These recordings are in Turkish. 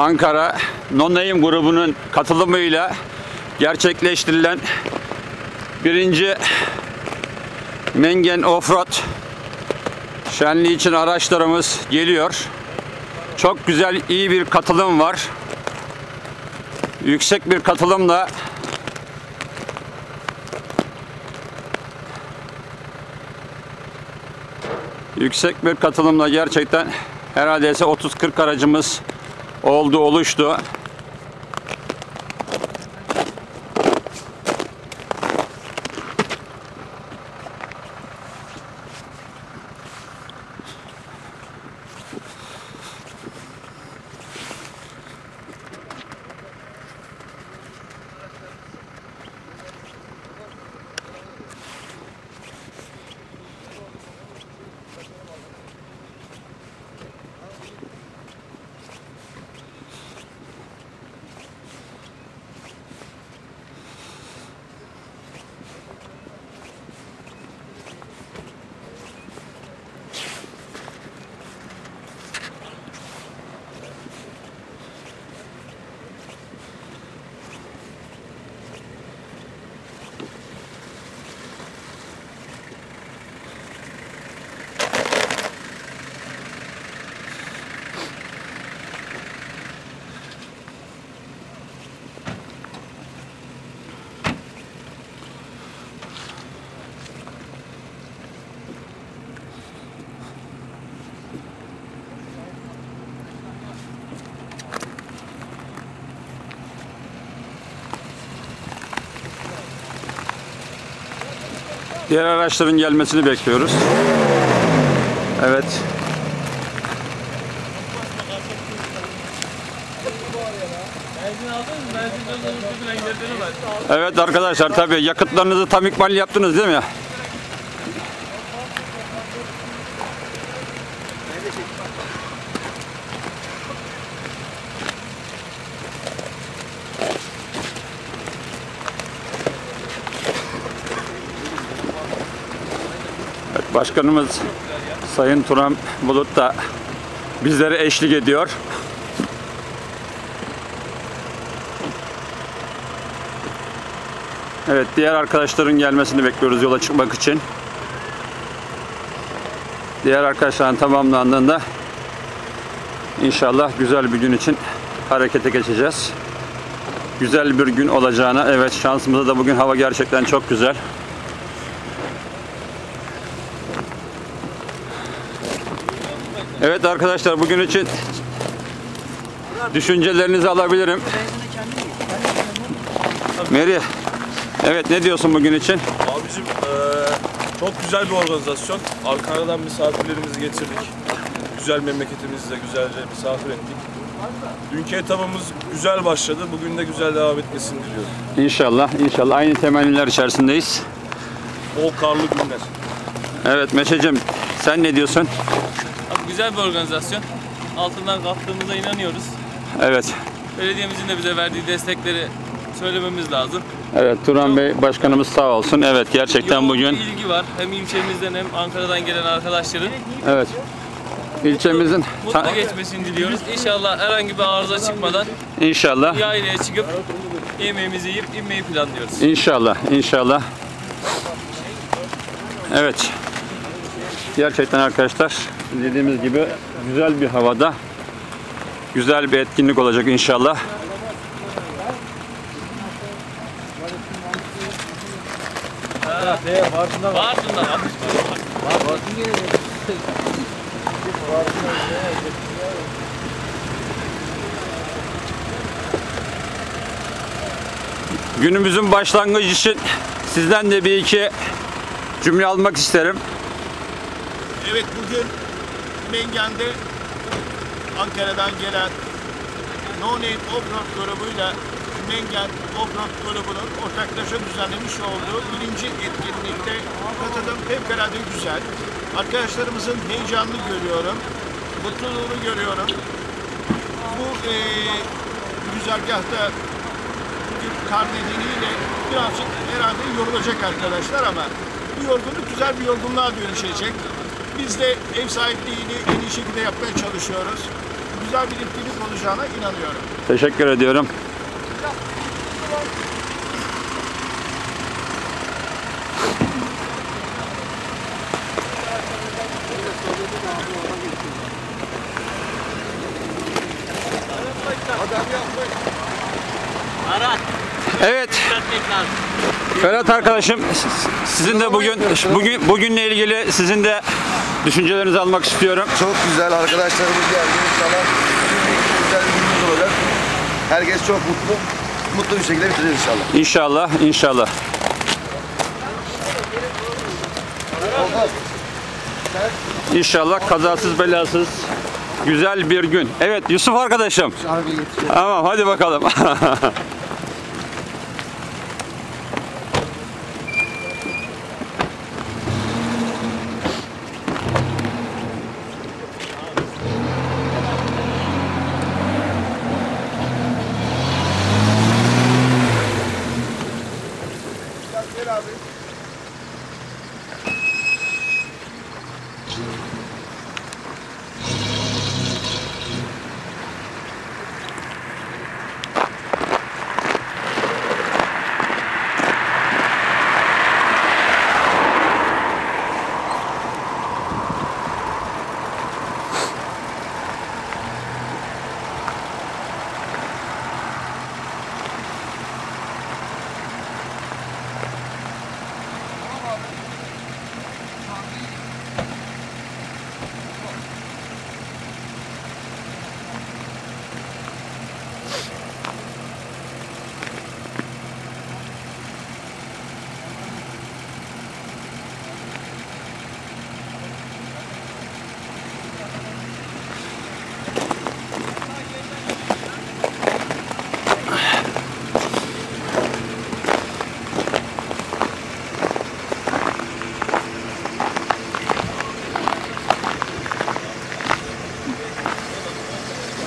Ankara No Name grubunun katılımıyla gerçekleştirilen birinci Mengen Offroad şenliği için araçlarımız geliyor. Çok güzel, iyi bir katılım var. Yüksek bir katılımla yüksek bir katılımla gerçekten herhalde 30-40 aracımız oldu, oluştu. Diğer araçların gelmesini bekliyoruz. Evet. Evet arkadaşlar tabii yakıtlarınızı tam ikmal yaptınız değil mi? Başkanımız Sayın Turan Bulut da bizlere eşlik ediyor. Evet, diğer arkadaşların gelmesini bekliyoruz yola çıkmak için. Diğer arkadaşların tamamlandığında inşallah güzel bir gün için harekete geçeceğiz. Güzel bir gün olacağına, evet şansımıza da bugün hava gerçekten çok güzel. Evet arkadaşlar bugün için düşüncelerinizi alabilirim. Meri, evet ne diyorsun bugün için? Abicim eee, çok güzel bir organizasyon. Ankara'dan misafirlerimizi getirdik. Güzel memleketimizde güzelce misafir ettik. Dünkü etabımız güzel başladı. Bugün de güzel devam etmesini diliyorum. İnşallah, inşallah aynı temenniler içerisindeyiz. Bol karlı günler. Evet Meşe'cim sen ne diyorsun? Güzel bir organizasyon. Altından kalktığımıza inanıyoruz. Evet, Belediyemizin de bize verdiği destekleri söylememiz lazım. evet Turan Bey başkanımız sağ olsun. Evet gerçekten Yoğun bugün, bir ilgi var. Hem ilçemizden hem Ankara'dan gelen arkadaşların. evet ilçemizin Mutlu geçmesini diliyoruz. İnşallah herhangi bir arıza çıkmadan inşallah, yaylaya çıkıp yemeğimizi yiyip inmeyi planlıyoruz. inşallah, inşallah. Evet. Gerçekten arkadaşlar dediğimiz gibi güzel bir havada güzel bir etkinlik olacak inşallah. Bartın'dan abi. Günümüzün başlangıcı için sizden de bir iki cümle almak isterim. Evet bugün Mengen'de Ankara'dan gelen No Name Offroad grubuyla Mengen Offroad grubunun ortaklaşa düzenlemiş olduğu birinci etkinlikte katılım fevkalade güzel. Arkadaşlarımızın heyecanını görüyorum, mutluluğunu görüyorum. Bu eee güzergahta bugün kar nedeniyle birazcık herhalde yorulacak arkadaşlar ama bu yorgunluk güzel bir yorgunluğa dönüşecek. Biz de ev sahipliğini en iyi şekilde yapmaya çalışıyoruz. güzel bir etkinlik olacağına inanıyorum. Teşekkür ediyorum. Evet. Ferhat arkadaşım sizin de bugün bugün bugünle ilgili sizin de düşüncelerinizi almak istiyorum. Çok güzel arkadaşlarımız geldi. İnşallah güzel bir günümüz olacak. Herkes çok mutlu. Mutlu bir şekilde bitireceğiz inşallah. İnşallah, inşallah. İnşallah kazasız belasız güzel bir gün. Evet Yusuf arkadaşım. Tamam hadi bakalım.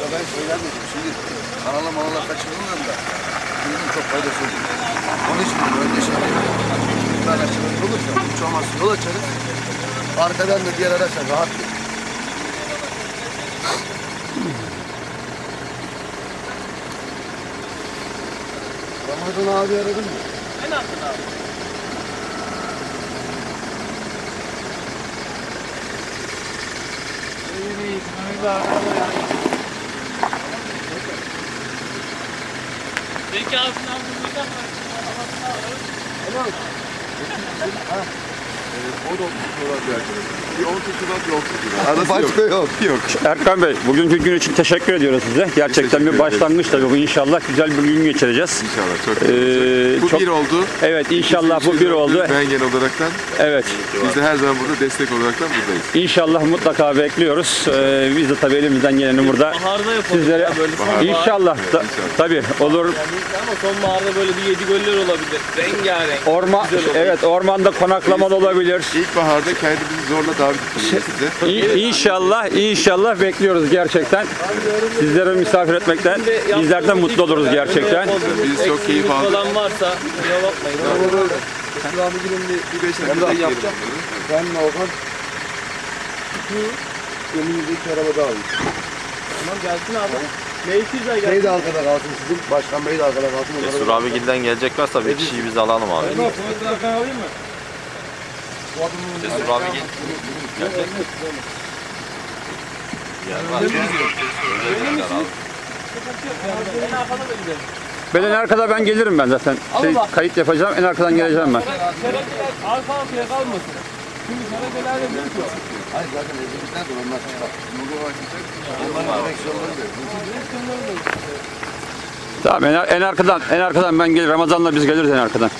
Ya ben söylemedim. Şimdi kanala manala kaçırılmıyorum da. Bunun çok faydası olur. Onun için dedim, önce şey Bir tane açılır olmazsa yol açarız. Arkadan da diğer araçlar rahat gelir. Ramazan abi aradın mı? Ben attım abi. Peki ne yaptın? Adı başka yok. Yok. Erkan Bey, bugünkü gün için teşekkür ediyoruz size. Gerçekten bir başlangıç tabii bu. İnşallah güzel bir gün geçireceğiz. İnşallah çok Ee, Bu çok- bir oldu. Evet, inşallah bu bir oldu. Mengen olaraktan. Evet. Biz de her zaman burada destek olaraktan buradayız. İnşallah mutlaka bekliyoruz. Ee, biz de tabii elimizden geleni burada Baharda yapalım. sizlere ya, böyle sonbahar. inşallah da, tabii olur. Ama sonbaharda böyle bir yedi göller olabilir. Rengarenk. Orman Güzel olur. evet ormanda konaklama da olabilir. İlkbaharda kendimizi zorla davet ettik size. İ- İnşallah inşallah bekliyoruz gerçekten. Sizleri misafir etmekten bizler de mutlu oluruz gerçekten. Biz çok keyif aldık. falan varsa ya bakmayın. Bir beş dakika yapacağım. Ben Okan. Önümüzdeki araba daha iyi. Tamam gelsin abi. Ne 200 ay Şey de arkada kalsın sizin. Başkan Bey de arkada kalsın. onlara Sur da- abigilden geleceklerse bir kişiyi biz alalım abi. Cesur abigil. Gelecek. Gelmez. Gelecekler abi. Ben en arkada ben gelirim ben zaten. Şey, kayıt yapacağım en arkadan geleceğim ben. Şerefeler arka arkaya kalmasın. Şimdi şerefeler de büyük yok. Hayır zaten evlilikten sonra onlar çıkar. Onların direksiyonları da yok. Tamam en, en arkadan en arkadan ben gelir. Ramazan'la biz geliriz en arkadan.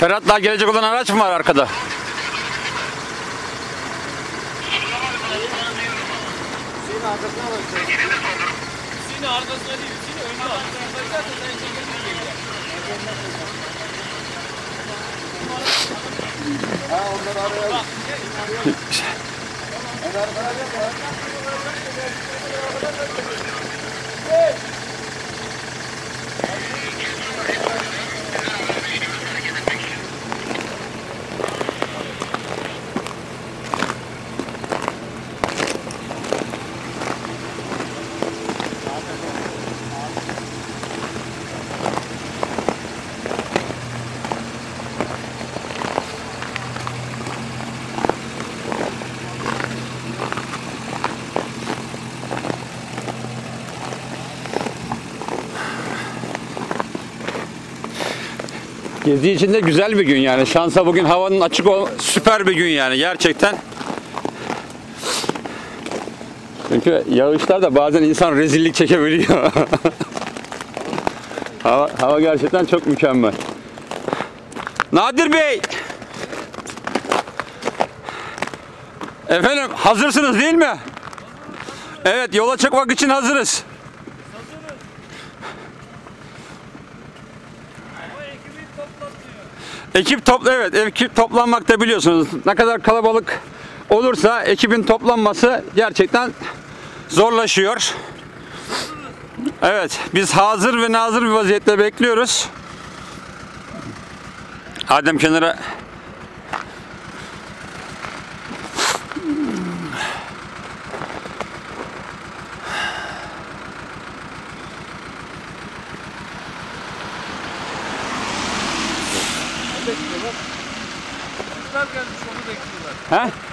Ferhat'la gelecek olan araç mı var arkada? Hüseyin'i arkasına değil, Hüseyin'i önüne al. Zaten sen çekilme geliyor. Gezi için de güzel bir gün yani. Şansa bugün havanın açık ol süper bir gün yani gerçekten. Çünkü yağışlar da bazen insan rezillik çekebiliyor. hava, hava gerçekten çok mükemmel. Nadir Bey! Efendim hazırsınız değil mi? Evet yola çıkmak için hazırız. Ekip topla evet ekip toplanmakta biliyorsunuz. Ne kadar kalabalık olursa ekibin toplanması gerçekten zorlaşıyor. Evet biz hazır ve nazır bir vaziyette bekliyoruz. Adem kenara 哎。